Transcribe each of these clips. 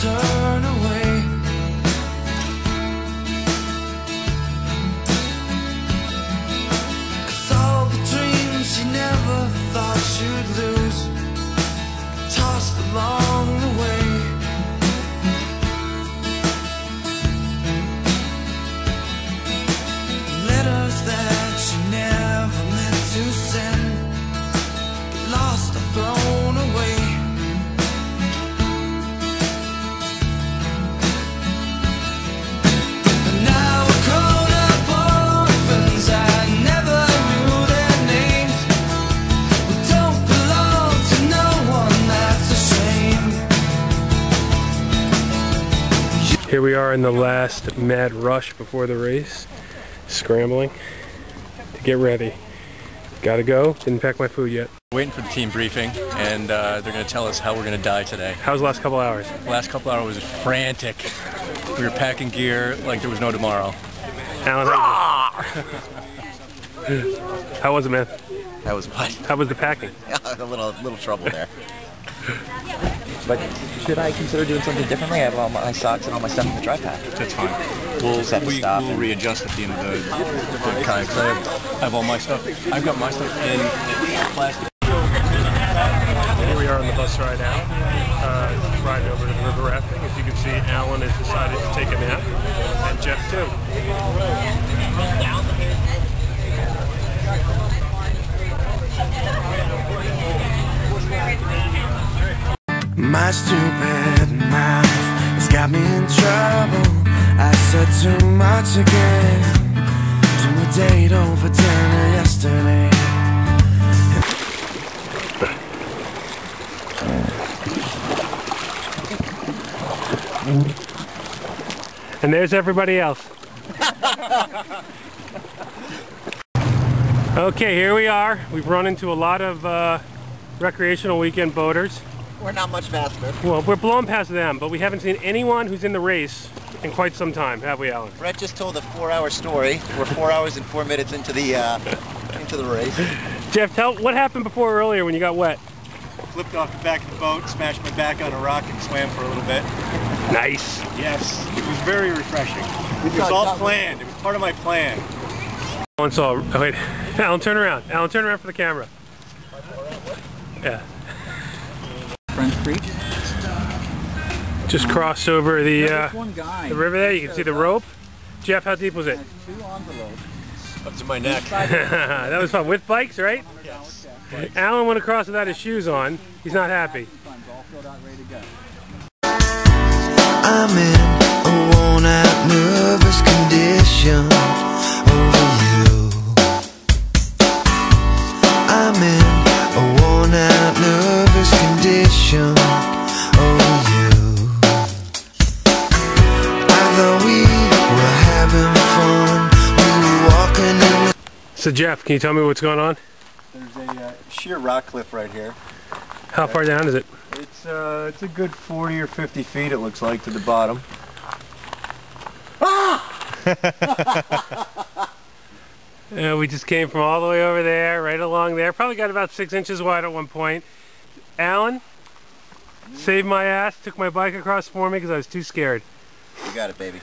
turn Here we are in the last mad rush before the race, scrambling to get ready. Gotta go, didn't pack my food yet. Waiting for the team briefing, and uh, they're going to tell us how we're going to die today. How's the last couple hours? The last couple hours was frantic. We were packing gear like there was no tomorrow. Alan, how, was it, man? That was what? How was the packing? a little little trouble there. But should I consider doing something differently? I have all my socks and all my stuff in the dry pack. That's fine. We'll, Just have to we, will readjust at the end of the, the kind. 'cause I have, I have all my stuff. I've got my stuff in plastic. Here we are on the bus ride out, uh, riding over to the river rafting. As you can see, Alan has decided to take a nap, and Jeff too. My stupid mouth has got me in trouble. I said too much again to a date over dinner yesterday. And there's everybody else. okay, here we are. We've run into a lot of uh, recreational weekend boaters. We're not much faster. Well, we're blowing past them, but we haven't seen anyone who's in the race in quite some time, have we, Alan? Brett just told a four-hour story. We're four hours and four minutes into the uh, into the race. Jeff, tell what happened before earlier when you got wet. Flipped off the back of the boat, smashed my back on a rock, and swam for a little bit. Nice. Yes, it was very refreshing. It was all planned. It was part of my plan. Alan saw. Oh wait, Alan, turn around. Alan, turn around for the camera. Yeah. French Creek. Just crossed over the uh, one guy. the river there. You can see the rope. Jeff, how deep was it? two envelopes. Up to my neck. that was fun. With bikes, right? Yes. Alan went across without his shoes on. He's not happy. So Jeff, can you tell me what's going on? There's a uh, sheer rock cliff right here. How far down is it? It's uh, it's a good 40 or 50 feet. It looks like to the bottom. Yeah, we just came from all the way over there, right along there. Probably got about six inches wide at one point. Alan saved my ass, took my bike across for me because I was too scared. You got it, baby.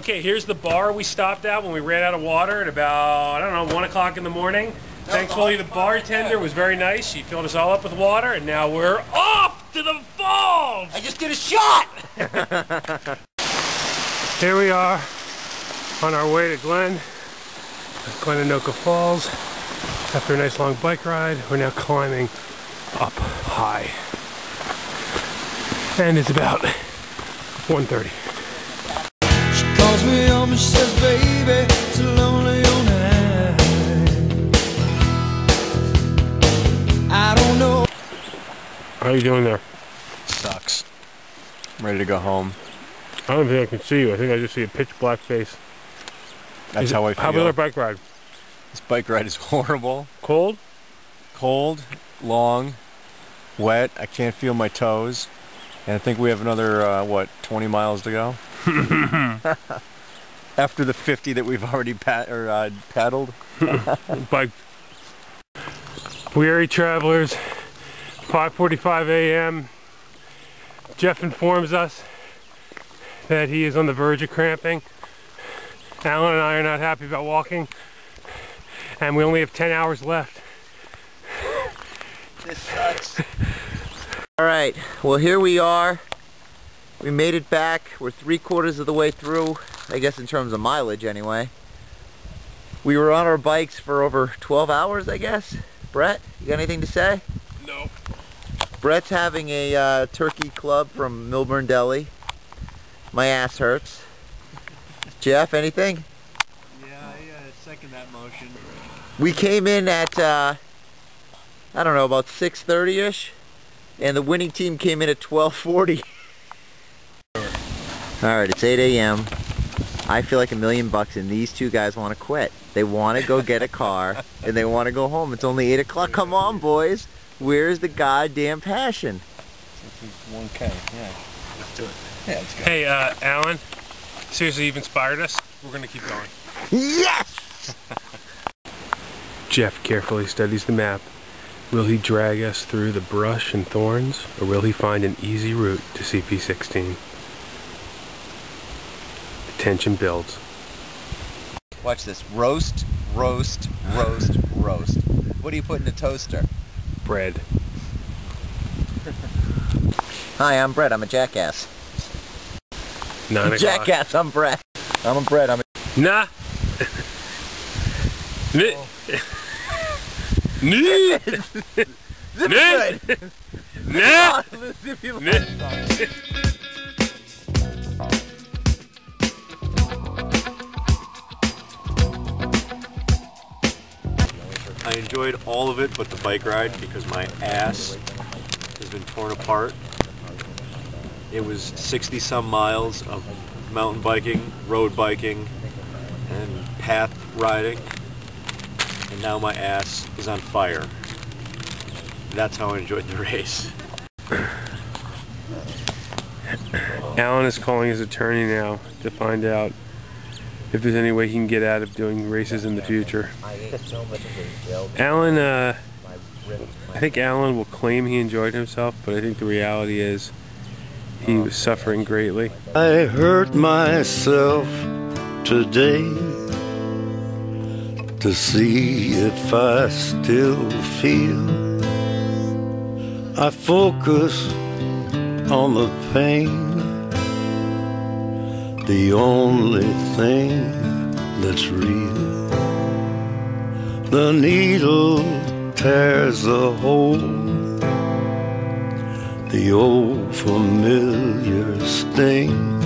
Okay, here's the bar we stopped at when we ran out of water at about, I don't know, 1 o'clock in the morning. Thankfully, the bartender was very nice. She filled us all up with water, and now we're off to the falls! I just did a shot. Here we are on our way to Glen, Glenanoka Falls. After a nice long bike ride, we're now climbing up high. And it's about 1.30. She home and she says, baby, it's a lonely old night. I don't know. How are you doing there? Sucks. I'm ready to go home. I don't think I can see you. I think I just see a pitch black face. That's Is how I feel. How about our bike ride? This bike ride is horrible. Cold? Cold, long, wet. I can't feel my toes. And I think we have another, uh, what, 20 miles to go? After the 50 that we've already pat or uh, paddled. Bike. Weary travelers, 5.45 a.m. Jeff informs us that he is on the verge of cramping. Alan and I are not happy about walking And we only have 10 hours left. This sucks. All right, well here we are. We made it back. We're three quarters of the way through, I guess in terms of mileage anyway. We were on our bikes for over 12 hours, I guess. Brett, you got anything to say? No. Brett's having a uh, turkey club from Milburn Deli. My ass hurts. Jeff, anything? Yeah, I uh, second that motion. We came in at, uh, I don't know, about 6.30ish, and the winning team came in at 12.40. Alright, it's 8 a.m. I feel like a million bucks, and these two guys want to quit. They want to go get a car, and they want to go home. It's only 8 o'clock. Come on, boys. Where's the goddamn passion? 1K, yeah. Let's do it. Yeah, let's go. Hey, uh, Alan, seriously, you've inspired us. We're going to keep going. Yes! Jeff carefully studies the map. Will he drag us through the brush and thorns, or will he find an easy route to CP16? Tension builds. Watch this. Roast, roast, roast, roast. What do you put in a toaster? Bread. Hi, I'm Brett. I'm a jackass. Nine. Jackass, I'm Brett. I'm a Brett. I'm a... Nah. Ni- Ni- Ni- Nah. Ni- I enjoyed all of it but the bike ride because my ass has been torn apart. It was 60 some miles of mountain biking, road biking, and path riding. And now my ass is on fire. That's how I enjoyed the race. Alan is calling his attorney now to find out if there's any way he can get out of doing races in the future. Alan, uh, I think Alan will claim he enjoyed himself, but I think the reality is he was suffering greatly. I hurt myself today to see if I still feel. I focus on the pain, the only thing that's real. The needle tears a hole the old familiar sting.